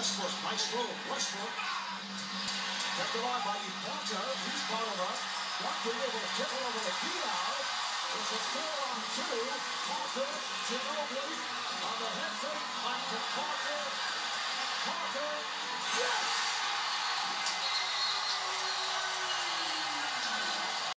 Westbrook, nice throw. Westbrook. Kept it on by Parker. He's bottled up. Duncan able to tip it over to Diaw. It's a four on two. Parker, Ginobili on the head fake. Back to Parker. Parker. Yes!